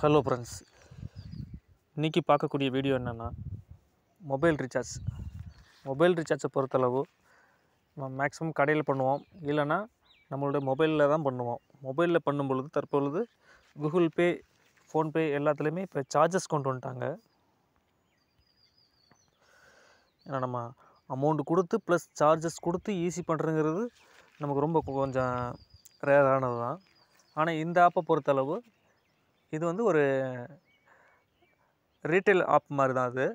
Hello friends இன்றைக்கி பார்க்கக்கூடிய video என்னென்னா மொபைல் ரீசார்ஜ் மொபைல் ரீசார்ஜை பொறுத்தளவு நம்ம மேக்ஸிமம் கடையில் பண்ணுவோம். இல்லைன்னா நம்மளுடைய மொபைலில் தான் பண்ணுவோம். மொபைலில் பண்ணும் பொழுது தற்பொழுது கூகுள் பே ஃபோன்பே எல்லாத்துலேயுமே இப்போ சார்ஜஸ் கொண்டு வந்துட்டாங்க. ஏன்னா நம்ம அமௌண்ட் கொடுத்து ப்ளஸ் சார்ஜஸ் கொடுத்து ஈஸி பண்ணுறங்கிறது நமக்கு ரொம்ப கொஞ்சம் ரேரானது தான் ஆனால் இந்த ஆப்பை பொறுத்தளவு இது வந்து ஒரு ரீட்டைல் ஆப் மாதிரி தான் அது.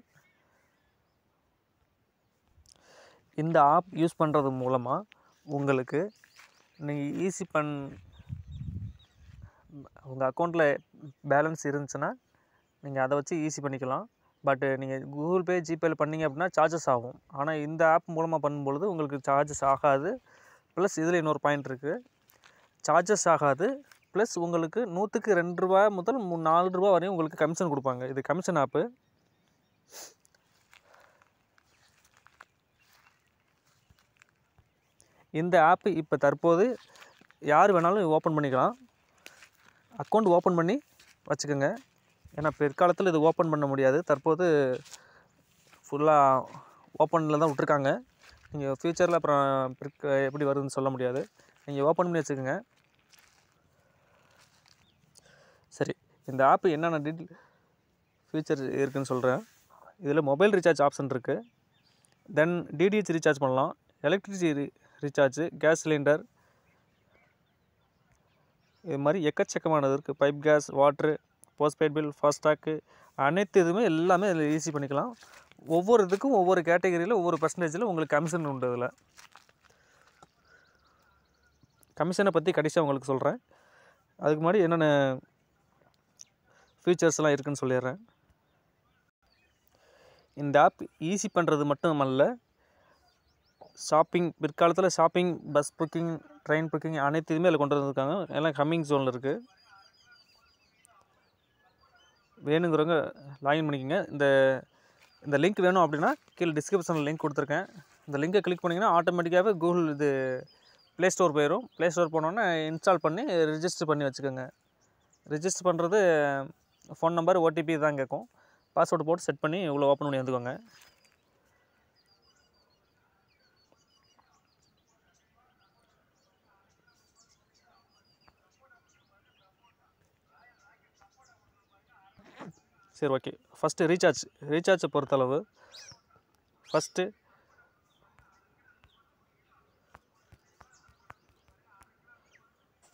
இந்த ஆப் யூஸ் பண்ணுறது மூலமாக உங்களுக்கு நீங்கள் ஈஸி பண் உங்கள் அக்கௌண்ட்டில் பேலன்ஸ் இருந்துச்சுன்னா நீங்கள் அதை வச்சு ஈஸி பண்ணிக்கலாம். பட்டு நீங்கள் கூகுள் பே ஜிபேயில் பண்ணீங்க அப்படின்னா சார்ஜஸ் ஆகும். ஆனால் இந்த ஆப் மூலமாக பண்ணும்பொழுது உங்களுக்கு சார்ஜஸ் ஆகாது. ப்ளஸ் இதில் இன்னொரு பாயிண்ட் இருக்குது சார்ஜஸ் ஆகாது. ப்ளஸ் உங்களுக்கு நூற்றுக்கு ரெண்டு ரூபா முதல் மூ நாலு ரூபா வரையும் உங்களுக்கு கமிஷன் கொடுப்பாங்க. இது கமிஷன் ஆப்பு. இந்த ஆப்பு இப்போ தற்போது யார் வேணாலும் ஓப்பன் பண்ணிக்கலாம். அக்கௌண்ட் ஓப்பன் பண்ணி வச்சுக்கோங்க. ஏன்னா பிற்காலத்தில் இது ஓப்பன் பண்ண முடியாது. தற்போது ஃபுல்லாக ஓப்பனில் தான் விட்ருக்காங்க நீங்கள் ஃப்யூச்சரில் அப்புறம் எப்படி வருதுன்னு சொல்ல முடியாது. நீங்கள் ஓப்பன் பண்ணி வச்சுக்கோங்க. சரி இந்த ஆப்பு என்னென்ன டீட்டெயில் ஃபீச்சர் இருக்குதுன்னு சொல்கிறேன் இதில் மொபைல் ரீசார்ஜ் ஆப்ஷன் இருக்குது தென் டிடிஹெச் ரீசார்ஜ் பண்ணலாம். எலக்ட்ரிசிட்டி ரீ ரீசார்ஜு கேஸ் சிலிண்டர் இது மாதிரி எக்கச்சக்கமானது இருக்குது pipe gas water postpaid bill FASTag அனைத்து இதுவுமே எல்லாமே இதில் ஈஸி பண்ணிக்கலாம். ஒவ்வொரு இதுக்கும் ஒவ்வொரு கேட்டகரியில் ஒவ்வொரு பர்சன்டேஜில் உங்களுக்கு கமிஷன் உண்டு இதில். கமிஷனை பற்றி கடைசியாக உங்களுக்கு சொல்கிறேன் அதுக்கு முன்னாடி என்னென்ன ஃபீச்சர்ஸ்லாம் இருக்குதுன்னு சொல்லிடுறேன். இந்த ஆப் ஈஸி பண்ணுறது மட்டும் அல்ல ஷாப்பிங் பிற்காலத்தில் shopping bus booking train booking அனைத்துமே அதில் கொண்டு வந்திருக்காங்க. எல்லாம் கம்மிங் ஜோனில் இருக்குது வேணுங்கிறவங்க லாகின் பண்ணிக்கோங்க. இந்த இந்த லிங்க் வேணும் அப்படின்னா கீழே டிஸ்கிரிப்ஷனில் லிங்க் கொடுத்துருக்கேன். இந்த லிங்கை கிளிக் பண்ணிங்கன்னா ஆட்டோமேட்டிக்காகவே கூகுள் இது ப்ளே ஸ்டோர் போயிடும் ப்ளே ஸ்டோர் போனோன்னே இன்ஸ்டால் பண்ணி ரிஜிஸ்டர் பண்ணி வச்சுக்கோங்க. ரிஜிஸ்டர் பண்ணுறது ஃபோன் நம்பர் ஓடிபி தான் கேட்கும். பாஸ்வேர்டு போட்டு செட் பண்ணி இவ்வளோ ஓப்பன் பண்ணி வந்துக்கோங்க. சரி ஓகே. ஃபஸ்ட்டு ரீசார்ஜ் ரீசார்ஜை பொறுத்தளவு. ஃபஸ்ட்டு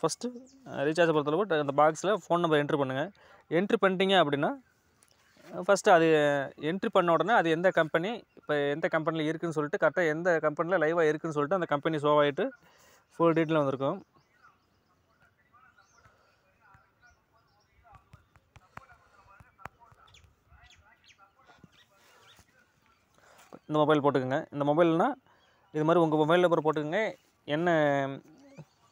ஃபஸ்ட்டு ரீசார்ஜை பொறுத்தளவு ட- அந்த பாக்ஸில் ஃபோன் நம்பர் என்ட்ரு பண்ணுங்கள் என்ட்ரு பண்ணிட்டீங்க அப்படின்னா ஃபஸ்ட்டு அது என்ட்ரி பண்ண உடனே அது எந்த கம்பெனி இப்போ எந்த கம்பெனியில் இருக்குதுன்னு சொல்லிட்டு கரெக்டாக எந்த கம்பெனியில் லைவாக இருக்குதுன்னு சொல்லிட்டு அந்த கம்பெனி ஷோ ஆகிட்டு ஃபுல் டீட்டெயில் வந்திருக்கும். இந்த மொபைல் போட்டுக்கோங்க. இந்த மொபைல்னால் இது மாதிரி உங்கள் மொபைல் நம்பர் போட்டுக்கோங்க. என்ன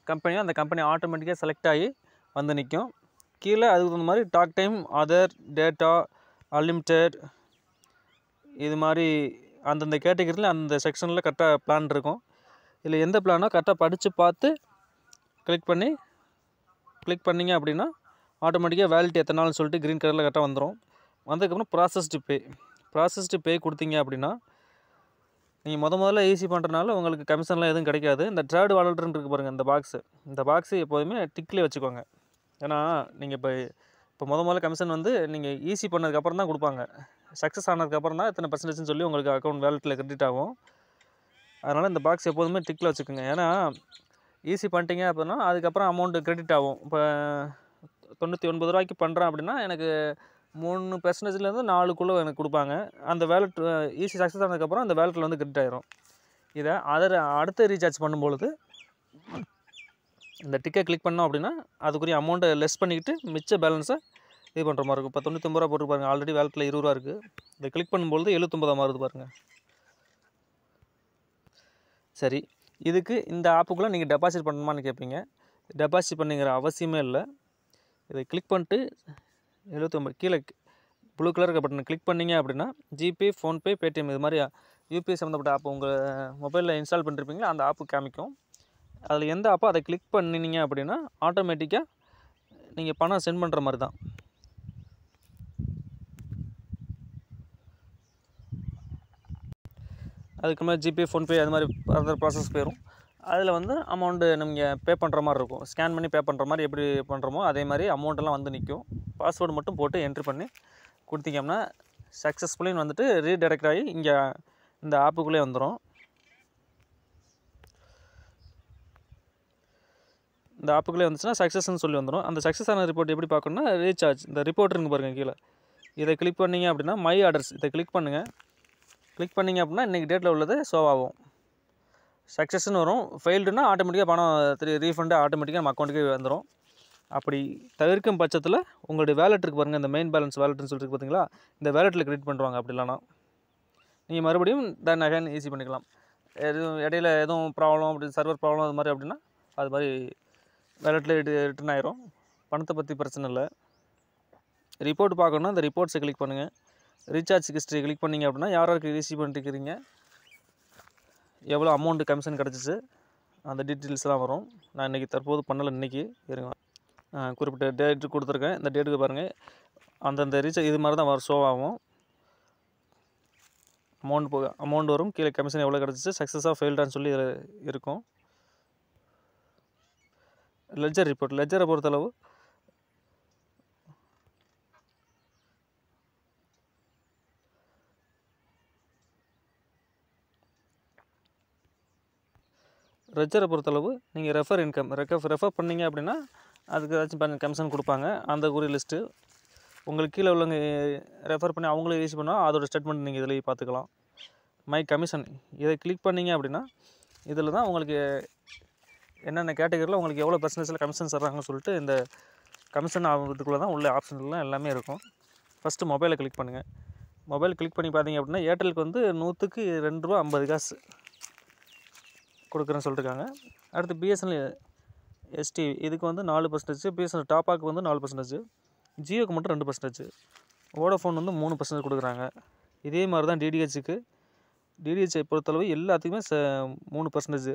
கம்பெனியோ அந்த கம்பெனி ஆட்டோமேட்டிக்காக செலக்ட் ஆகி வந்து நிற்கும் கீழே அதுக்கு தகுந்த மாதிரி talk time other data unlimited இது மாதிரி அந்தந்த கேட்டகரியில் அந்த செக்ஷனில் கரெக்டாக பிளான் இருக்கும். இதில் எந்த பிளானோ கரெக்டாக படித்து பார்த்து கிளிக் பண்ணி கிளிக் பண்ணிங்க அப்படின்னா ஆட்டோமேட்டிக்காக வேலிட்டி எத்தனை நாள்னு சொல்லிட்டு க்ரீன் கலரில் கரெக்டாக வந்துடும் வந்ததுக்கப்புறம் ப்ராசஸ்டு பே ப்ராசஸ்டு பே கொடுத்தீங்க அப்படின்னா நீங்கள் முத முதல்ல ஈஸி பண்ணுறனால உங்களுக்கு கமிஷன்லாம் எதுவும் கிடைக்காது. இந்த ட்ரேட் வாலெட்னு இருக்குது பாருங்கள் இந்த பாக்ஸு இந்த பாக்ஸு எப்போதுமே டிக்லேயே வச்சுக்கோங்க. ஏன்னா நீங்கள் இப்போ இப்போ முத முதல்ல கமிஷன் வந்து நீங்கள் ஈஸி பண்ணதுக்கப்புறம் தான் கொடுப்பாங்க. சக்ஸஸ் ஆனதுக்கப்புறம் தான் எத்தனை பர்சன்டேஜ்னு சொல்லி உங்களுக்கு அக்கௌண்ட் வேலெட்டில் கிரெடிட் ஆகும். அதனால் இந்த பாக்ஸ் எப்போதுமே டிக்கில் வச்சுக்கோங்க. ஏன்னா ஈஸி பண்ணிட்டீங்க அப்படின்னா அதுக்கப்புறம் அமௌண்ட்டு கிரெடிட் ஆகும். இப்போ தொண்ணூற்றி ஒன்பது ரூபாய்க்கு பண்ணுறேன் அப்படின்னா எனக்கு மூணு பெர்சன்டேஜ்லேருந்து நாலுக்குள்ளே எனக்கு கொடுப்பாங்க. அந்த வேலெட் ஈஸி சக்ஸஸ் ஆனதுக்கப்புறம் அந்த வேலெட்டில் வந்து கிரெடிட் ஆகிரும் இதை அதர் அடுத்த ரீசார்ஜ் பண்ணும்பொழுது இந்த டிக்கெட் கிளிக் பண்ணோம் அப்படின்னா அதுக்குரிய அமௌண்ட்டை லெஸ் பண்ணிக்கிட்டு மிச்ச பேலன்ஸை இது பண்ணுற மாதிரி இருக்கும். இப்போ தொண்ணூத்தொம்பது ரூபா போட்டு ஆல்ரெடி வேலட்டில் இருபது ரூபா இருக்குது இதை கிளிக் பண்ணும்பொழுது எழுபத்தொம்பதா மாறுது பாருங்கள் சரி. இதுக்கு இந்த ஆப்புக்குள்ளே நீங்கள் டெபாசிட் பண்ணணுமான்னு கேட்பீங்க டெபாசிட் பண்ணுங்கிற அவசியமே இல்லை. இதை கிளிக் பண்ணிட்டு எழுபத்தொம்பது கீழே ப்ளூ கலர் பட்டன் கிளிக் பண்ணீங்க அப்படின்னா ஜிபே ஃபோன்பே பேடிஎம் இது மாதிரி யூபிஐ சம்மந்தப்பட்ட ஆப் உங்கள் மொபைலில் இன்ஸ்டால் பண்ணிருப்பீங்களா? அந்த ஆப்பு காமிக்கும். அதில் எந்த ஆப்போ அதை கிளிக் பண்ணினீங்க அப்படின்னா ஆட்டோமேட்டிக்காக நீங்கள் பணம் சென்ட் பண்ணுற மாதிரி தான். அதுக்கு மேலே ஜிபே ஃபோன்பே அது மாதிரி அதர் ப்ராசஸ் போயிடும் அதில் வந்து அமௌண்ட்டு நீங்கள் பே பண்ணுற மாதிரி இருக்கும். ஸ்கேன் பண்ணி பே பண்ணுற மாதிரி எப்படி பண்ணுறோமோ அதே மாதிரி அமௌண்ட்டெல்லாம் வந்து நிற்கும் பாஸ்வேர்டு மட்டும் போட்டு என்ட்ரி பண்ணி கொடுத்தீங்கம்னா சக்ஸஸ்ஃபுல்லின்னு வந்துட்டு ரீடைரக்ட் ஆகி இங்கே இந்த ஆப்புக்குள்ளே வந்துடும் இந்த ஆப்புக்குள்ளே வந்துச்சுன்னா சக்ஸஸ்ன்னு சொல்லி வந்துடும் அந்த சக்ஸஸ் ஆன ரிப்போர்ட் எப்படி பார்க்கணுன்னா ரீசார்ஜ் இந்த ரிப்போர்ட் இருக்கு பாருங்கள் கீழே. இதை கிளிக் பண்ணீங்க அப்படின்னா மை ஆர்டர்ஸ் இதை கிளிக் பண்ணுங்கள் கிளிக் பண்ணீங்க அப்படின்னா இன்றைக்கி டேட்டில் உள்ளது ஷோ ஆகும். சக்ஸஸ்ன்னு வரும். ஃபெயில்டுனா ஆட்டோமேட்டிக்காக பணம் திரு ரீஃபண்டு ஆட்டோமேட்டிக்காக நம்ம அக்கௌண்ட்டுக்கே வந்துடும் அப்படி தவிர்க்கும் பட்சத்தில் உங்களுடைய வேலெட் இருக்கு பாருங்கள் இந்த மெயின் பேலன்ஸ் வேலெட்னு சொல்லிட்டு பார்த்தீங்களா இந்த வேலெட்டில் கிரெடிட் பண்ணுவாங்க அப்படி இல்லைனா நீங்கள் மறுபடியும் தென் அகைன் ஈஸி பண்ணிக்கலாம். எதுவும் இடையில எதுவும் ப்ராப்ளம் அப்படி சர்வர் ப்ராப்ளம் அது மாதிரி அப்படின்னா அது மாதிரி வேலெட்டில் ரிட்டர்ன் ஆயிரும். பணத்தை பற்றி பிரச்சனை இல்லை. ரிப்போர்ட் பார்க்கணுன்னா அந்த ரிப்போர்ட்ஸை கிளிக் பண்ணுங்கள் ரீசார்ஜ் ஹிஸ்ட்ரி கிளிக் பண்ணிங்க அப்படின்னா யார் யாருக்கு ரிசீவ் பண்ணிட்டுருக்கிறீங்க எவ்வளோ அமௌண்ட்டு கமிஷன் கிடச்சிச்சு? அந்த டீட்டெயில்ஸ்லாம் வரும். நான் இன்றைக்கி தற்போது பண்ணலை இன்றைக்கி இருங்க. குறிப்பிட்ட டேட்டு கொடுத்துருக்கேன். இந்த டேட்டுக்கு பாருங்கள் அந்தந்த ரீசார்ஜ் இது மாதிரி தான் வர ஷோ ஆகும். அமௌண்ட் போக அமௌண்ட் வரும். கீழே கமிஷன் எவ்வளோ கிடச்சிச்சு? சக்ஸஸாக ஃபெயில்டான்னு சொல்லி இருக்கும். லெஜர் ரிப்போர்ட் லெஜரை பொறுத்தளவு ரெஜரை பொறுத்தளவு நீங்கள் ரெஃபர் இன்கம் ரெஃபர் ரெஃபர் பண்ணீங்க அப்படின்னா அதுக்கு ஏதாச்சும் கமிஷன் கொடுப்பாங்க. அந்த குறி லிஸ்ட்டு உங்களுக்கு கீழே உள்ளவங்க ரெஃபர் பண்ணி அவங்களே யூஸ் பண்ணால் அதோட ஸ்டேட்மெண்ட் நீங்கள் இதில் பார்த்துக்கலாம். மை கமிஷன் இதை கிளிக் பண்ணீங்க அப்படின்னா இதில் தான் உங்களுக்கு என்னென்ன கேட்டகரியில் உங்களுக்கு எவ்வளோ பர்சன்டேஜில் கமிஷன் தர்றாங்கன்னு சொல்லிட்டு இந்த கமிஷன் ஆகிறதுக்குள்ளே தான் உள்ள ஆப்ஷன்லாம் எல்லாமே இருக்கும். ஃபஸ்ட்டு மொபைலை கிளிக் பண்ணுங்கள் மொபைல் கிளிக் பண்ணி பார்த்தீங்க அப்படின்னா ஏர்டெலுக்கு வந்து நூற்றுக்கு ரெண்டு ரூபா ஐம்பது காசு கொடுக்குறேன்னு சொல்லியிருக்காங்க அடுத்து பிஎஸ்என்எல் எஸ்டி இதுக்கு வந்து நாலு பர்சன்டேஜ் பிஎஸ்என்எல் டாப்பாக்கு வந்து நாலு பர்சன்டேஜ் ஜியோக்கு மட்டும் ரெண்டு பர்சன்டேஜ் வோடஃபோன் வந்து மூணு பர்சன்டேஜ் கொடுக்குறாங்க. இதே மாதிரி தான் டிடிஹெச்சுக்கு டிடிஹெச்சை பொறுத்தளவு எல்லாத்துக்குமே ச மூணு பர்சன்டேஜ்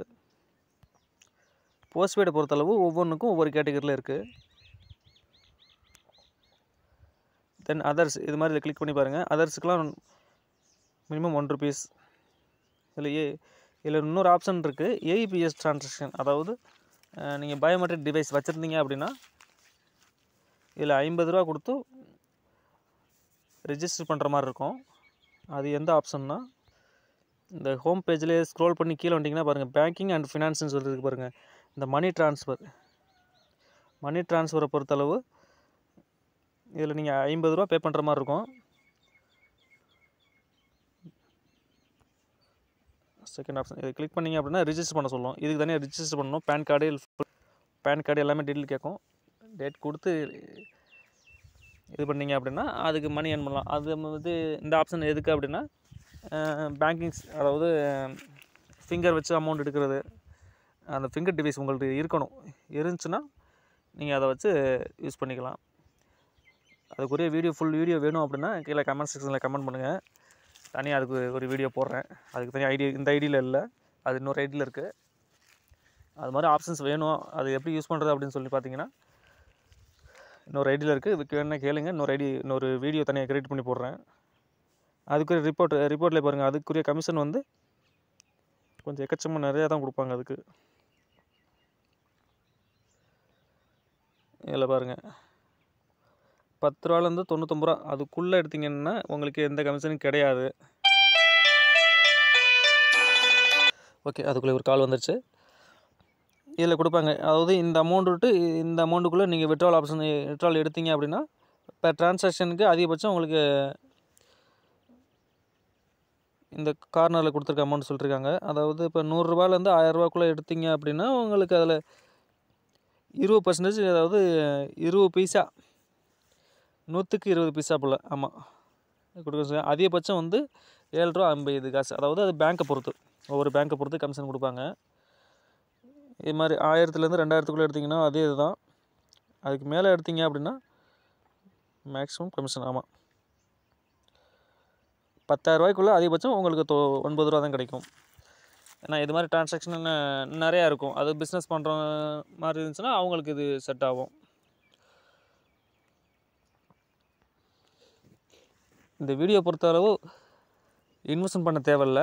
போஸ்ட்பெய்டை பொறுத்தளவு ஒவ்வொன்றுக்கும் ஒவ்வொரு கேட்டகரியில் இருக்குது தென் அதர்ஸ் இது மாதிரி இதில் கிளிக் பண்ணி பாருங்கள் அதர்ஸுக்கெலாம் மினிமம் ஒன் ருபீஸ் இதில் ஏ இதில் இன்னொரு ஆப்ஷன் இருக்குது ஏஇபிஎஸ் ட்ரான்சாக்ஷன் அதாவது நீங்கள் பயோமெட்ரிக் டிவைஸ் வச்சுருந்தீங்க அப்படின்னா இதில் ஐம்பது ரூபா கொடுத்து ரிஜிஸ்டர் பண்ணுற மாதிரி இருக்கும். அது எந்த ஆப்ஷன்னா இந்த ஹோம் பேஜ்லேயே ஸ்க்ரோல் பண்ணி கீழே வந்தீங்கன்னா பாருங்கள் பேங்கிங் அண்ட் ஃபினான்ஸ்னு சொல்லியிருக்கு பாருங்கள் இந்த மணி ட்ரான்ஸ்ஃபர் மணி ட்ரான்ஸ்ஃபரை பொறுத்தளவு இதில் நீங்கள் ஐம்பது ரூபா பே பண்ணுற மாதிரி இருக்கும். செகண்ட் ஆப்ஷன் இதை கிளிக் பண்ணீங்க அப்படின்னா ரிஜிஸ்டர் பண்ண சொல்லும். இதுக்கு தனியாக ரிஜிஸ்டர் பண்ணணும். பேன் கார்டு பேன் கார்டு எல்லாமே டீட்டெயில் கேட்கும். டேட் கொடுத்து இது பண்ணீங்க அப்படின்னா அதுக்கு மணி ஏர்ன் பண்ணலாம். அது வந்து இந்த ஆப்ஷன் எதுக்கு அப்படின்னா பேங்கிங்ஸ் அதாவது ஃபிங்கர் வச்சு அமௌண்ட் எடுக்கிறது. அந்த ஃபிங்கர் டிவைஸ் உங்கள்கிட்ட இருக்கணும். இருந்துச்சுன்னா நீங்கள் அதை வச்சு யூஸ் பண்ணிக்கலாம். அதுக்குரிய வீடியோ ஃபுல் வீடியோ வேணும் அப்படின்னா கீழே கமெண்ட் செக்ஷனில் கமெண்ட் பண்ணுங்கள் தனியாக அதுக்கு ஒரு வீடியோ போடுறேன். அதுக்கு தனியாக ஐடி இந்த ஐடியில் இல்லை. அது இன்னொரு ஐடியில் இருக்குது அது மாதிரி ஆப்ஷன்ஸ் வேணும். அது எப்படி யூஸ் பண்ணுறது அப்படின்னு சொல்லி பார்த்தீங்கன்னா இன்னொரு ஐடியில் இருக்குது இதுக்கு வேணால் கேளுங்க. இன்னொரு ஐடி இன்னொரு வீடியோ தனியாக கிரியேட் பண்ணி போடுறேன். அதுக்குரிய ரிப்போர்ட் ரிப்போர்ட்டில் பாருங்கள் அதுக்குரிய கமிஷன் வந்து கொஞ்சம் எக்கச்சமாக நிறையா தான் கொடுப்பாங்க அதுக்கு. இதில் பாருங்கள் பத்து ரூபாலேருந்து தொண்ணூத்தொம்பது ரூபா. அதுக்குள்ளே எடுத்திங்கன்னா உங்களுக்கு எந்த கமிஷனும் கிடையாது. ஓகே அதுக்குள்ளே ஒரு கால் வந்துருச்சு. இதில் கொடுப்பாங்க. அதாவது இந்த அமௌண்ட் விட்டு இந்த அமௌண்ட்டுக்குள்ளே நீங்கள் விட்ரால் ஆப்ஷன் விட்ரால் எடுத்தீங்க அப்படின்னா இப்போ டிரான்சாக்ஷனுக்கு அதிகபட்சம் உங்களுக்கு இந்த கார்னரில் கொடுத்துருக்க அமௌண்ட் சொல்லியிருக்காங்க அதாவது இப்போ நூறுரூபாலேருந்து ஆயிரரூபாக்குள்ளே எடுத்தீங்க அப்படின்னா உங்களுக்கு அதில் இருபது பர்சன்டேஜ் அதாவது இருபது பைசா. நூற்றுக்கு இருபது பைசா போல். ஆமாம் கொடுக்க அதிகபட்சம் வந்து ஏழு ரூபா ஐம்பது காசு. அதாவது அது பேங்க்கை பொறுத்து. ஒவ்வொரு பேங்க்கை பொறுத்து கமிஷன் கொடுப்பாங்க. இது மாதிரி ஆயிரத்துலேருந்து ரெண்டாயிரத்துக்குள்ளே எடுத்திங்கன்னா அதே இதுதான். அதுக்கு மேலே எடுத்தீங்க அப்படின்னா மேக்ஸிமம் கமிஷன் ஆமாம் பத்தாயிரரூபாய்க்குள்ளே அதிகபட்சம் உங்களுக்கு தொ ஒன்பது ரூபா தான் கிடைக்கும். ஏன்னா இது மாதிரி டிரான்சாக்ஷன் நிறையா இருக்கும். அது பிஸ்னஸ் பண்ணுற மாதிரி இருந்துச்சுன்னா அவங்களுக்கு இது செட் ஆகும். இந்த வீடியோ பொறுத்தளவு இன்வெஸ்ட்மெண்ட் பண்ண தேவையில்ல.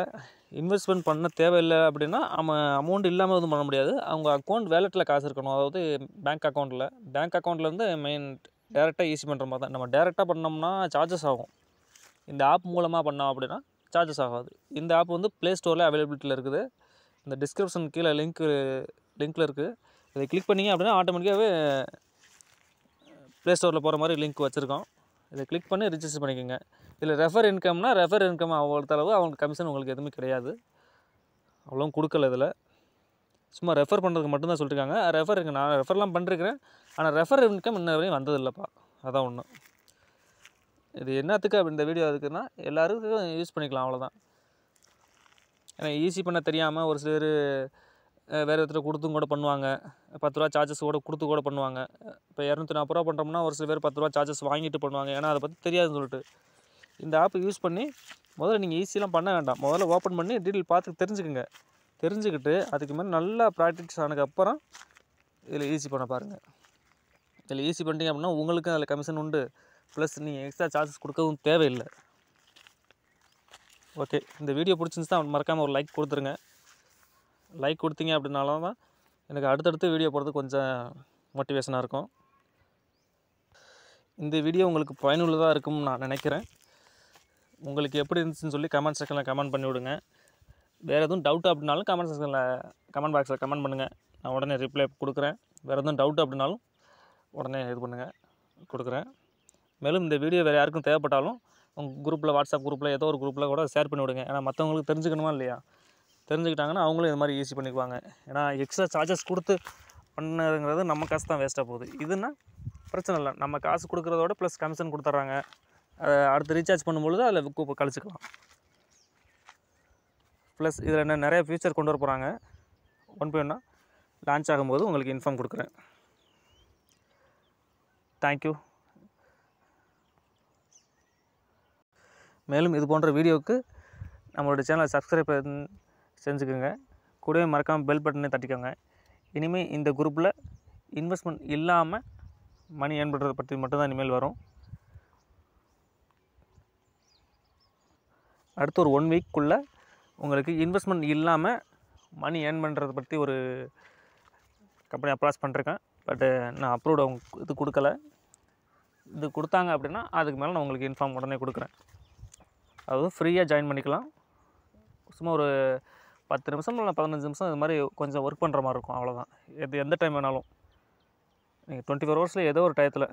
இன்வெஸ்ட்மெண்ட் பண்ண தேவையில்லை அப்படின்னா அவன் அமௌண்ட் இல்லாமல் எதுவும் பண்ண முடியாது. அவங்க அக்கௌண்ட் வேலெட்டில் காசு இருக்கணும். அதாவது பேங்க் அக்கௌண்ட்டில் பேங்க் அக்கௌண்ட்லேருந்து மெயின் டேரெக்டாக ஈஸி பண்ணுற மாதிரி தான். நம்ம டேரெக்டாக பண்ணோம்னா சார்ஜஸ் ஆகும். இந்த ஆப் மூலமாக பண்ணோம் அப்படின்னா சார்ஜஸ் ஆகாது. இந்த ஆப் வந்து ப்ளே ஸ்டோரில் அவைலபிலிட்டியில் இருக்குது. இந்த டிஸ்கிரிப்ஷன் கீழே லிங்க் லிங்க்கில் இருக்குது இதை கிளிக் பண்ணிங்க அப்படின்னா ஆட்டோமேட்டிக்காகவே ப்ளே ஸ்டோரில் போகிற மாதிரி லிங்க் வச்சுருக்கோம். இதை கிளிக் பண்ணி ரிஜிஸ்டர் பண்ணிக்கோங்க. இதில் ரெஃபர் இன்கம்னா ரெஃபர் இன்கம் அவ்வளோ அளவு அவங்க கமிஷன் உங்களுக்கு எதுவுமே கிடையாது. அவ்வளோவும் கொடுக்கல இதில். சும்மா ரெஃபர் பண்ணுறதுக்கு மட்டும்தான் சொல்லியிருக்காங்க ரெஃபர் இருக்கு நான் ரெஃபர்லாம் பண்ணிருக்கிறேன். ஆனால் ரெஃபர் இன்கம் இன்ன வரையும் வந்ததில்லைப்பா. அதான் ஒன்று இது என்னத்துக்கு அப்படி இந்த வீடியோ இருக்குன்னா எல்லாருக்கும் யூஸ் பண்ணிக்கலாம் அவ்வளோதான் ஏன்னா ஈஸி பண்ண தெரியாமல் ஒரு சிலர் வேறு ஒருத்தர் கொடுத்தும் கூட பண்ணுவாங்க. பத்து ரூபா சார்ஜஸ் கூட கொடுத்து கூட பண்ணுவாங்க. இப்போ இரநூத்தி நாற்பது ரூபா பண்ணுறோம்னா ஒரு சில பேர் பத்து ரூபா சார்ஜஸ் வாங்கிட்டு பண்ணுவாங்க. ஏன்னா அதை பற்றி தெரியாதுன்னு சொல்லிட்டு. இந்த ஆப்பை யூஸ் பண்ணி முதல்ல நீங்கள் ஈஸியெலாம் பண்ண வேண்டாம். முதல்ல ஓப்பன் பண்ணி டீட்டெயில் பார்த்து தெரிஞ்சுக்குங்க. தெரிஞ்சுக்கிட்டு அதுக்கு மேலே நல்லா ப்ராக்டிஸ் ஆனதுக்கப்புறம் இதில் ஈஸி பண்ண பாருங்கள் இதில் ஈஸி பண்ணிட்டீங்க அப்படின்னா உங்களுக்கும் அதில் கமிஷன் உண்டு. ப்ளஸ் நீங்கள் எக்ஸ்ட்ரா சார்ஜஸ் கொடுக்கவும் தேவையில்லை. ஓகே இந்த வீடியோ பிடிச்சிருந்துச்சுன்னா மறக்காமல் ஒரு லைக் கொடுத்துருங்க. லைக் கொடுத்தீங்க அப்படின்னாலும் தான் எனக்கு அடுத்தடுத்து வீடியோ போடுறதுக்கு கொஞ்சம் மோட்டிவேஷனாக இருக்கும். இந்த வீடியோ உங்களுக்கு பயனுள்ளதாக இருக்கும்னு நான் நினைக்கிறேன். உங்களுக்கு எப்படி இருந்துச்சுன்னு சொல்லி கமெண்ட் செக்ஷனில் கமெண்ட் பண்ணி விடுங்க. வேறு எதுவும் டவுட் அப்படின்னாலும் கமெண்ட் செக்ஷனில் கமெண்ட் பாக்ஸில் கமெண்ட் பண்ணுங்கள் நான் உடனே ரிப்ளை கொடுக்குறேன். வேறு எதுவும் டவுட் அப்படின்னாலும் உடனே இது பண்ணுங்கள் கொடுக்குறேன். மேலும் இந்த வீடியோ வேறு யாருக்கும் தேவைப்பட்டாலும் உங்கள் குரூப்பில் வாட்ஸ்அப் குரூப்பில் ஏதோ ஒரு குரூப்பில் கூட ஷேர் பண்ணி விடுங்க ஏன்னா மற்றவங்களுக்கு தெரிஞ்சுக்கணுமா இல்லையா? தெரிஞ்சுக்கிட்டாங்கன்னா அவங்களும் இது மாதிரி ஈஸி பண்ணிக்குவாங்க. ஏன்னா எக்ஸ்ட்ரா சார்ஜஸ் கொடுத்து பண்ணுறதுங்கிறது நம்ம காசு தான் வேஸ்ட்டாக போகுது. இதுன்னா பிரச்சனை இல்லை. நம்ம காசு கொடுக்குறதோட ப்ளஸ் கமிஷன் கொடுத்துட்றாங்க. அதை அடுத்து ரீசார்ஜ் பண்ணும்பொழுது அதில் கு- கழிச்சுக்கலாம். ப்ளஸ் இதில் என்ன நிறைய ஃபியூச்சர் கொண்டு வர போகிறாங்க ஒன் பை ஒன்னாக லான்ச் ஆகும்போது உங்களுக்கு இன்ஃபார்ம் கொடுக்குறேன். தேங்க்யூ மேலும் இது போன்ற வீடியோவுக்கு நம்மளோட சேனலை சப்ஸ்கிரைப் செஞ்சுக்கோங்க. கூடவே மறக்காமல் பெல் பட்டனை தட்டிக்கோங்க. இனிமேல் இந்த குரூப்பில் இன்வெஸ்ட்மெண்ட் இல்லாமல் மணி ஏர்ன் பண்ணுறதை பற்றி மட்டும்தான் இனிமேல் வரும். அடுத்து ஒரு ஒன் வீக்குள்ளே உங்களுக்கு இன்வெஸ்ட்மெண்ட் இல்லாமல் மணி ஏர்ன் பண்ணுறதை பற்றி ஒரு கம்பெனி அப்ராச் பண்ணிருக்கேன். பட்டு நான் அப்ரூவ்ட் அவங்க இது கொடுக்கல. இது கொடுத்தாங்க அப்படின்னா அதுக்கு மேலே நான் உங்களுக்கு இன்ஃபார்ம் உடனே கொடுக்குறேன். அதாவது ஃப்ரீயாக ஜாயின் பண்ணிக்கலாம். சும்மா ஒரு பத்து நிமிஷம் இல்லை பதினஞ்சு நிமிஷம் இது மாதிரி கொஞ்சம் ஒர்க் பண்ணுற மாதிரி இருக்கும். அவ்வளோதான் எது எந்த டைம் வேணாலும். நீங்கள் டுவெண்ட்டி ஃபோர் ஹவர்ஸில் ஏதோ ஒரு டயத்தில்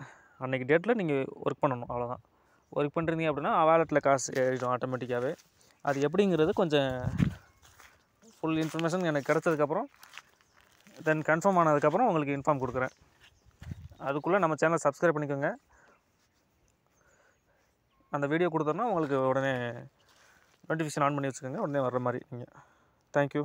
அன்றைக்கி டேட்டில் நீங்கள் ஒர்க் பண்ணணும். அவ்வளோதான் ஒர்க் பண்ணுறீங்க அப்படின்னா வேலெட்டில் காசு ஏறிடும் ஆட்டோமேட்டிக்காகவே அது எப்படிங்கிறது கொஞ்சம் ஃபுல் இன்ஃபர்மேஷன் எனக்கு கிடச்சதுக்கப்புறம் தென் கன்ஃபார்ம் ஆனதுக்கப்புறம் உங்களுக்கு இன்ஃபார்ம் கொடுக்குறேன். அதுக்குள்ளே நம்ம சேனலை சப்ஸ்கிரைப் பண்ணிக்கோங்க. அந்த வீடியோ கொடுத்தோன்னா உங்களுக்கு உடனே நோட்டிஃபிகேஷன் ஆன் பண்ணி வச்சுக்கோங்க. உடனே வர்ற மாதிரி நீங்கள் தேங்க்யூ